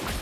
you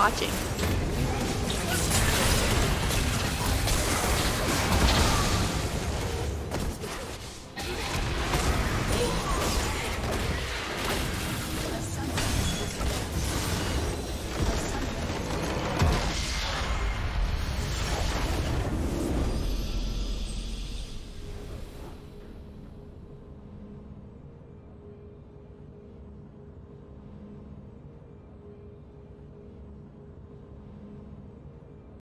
Watching.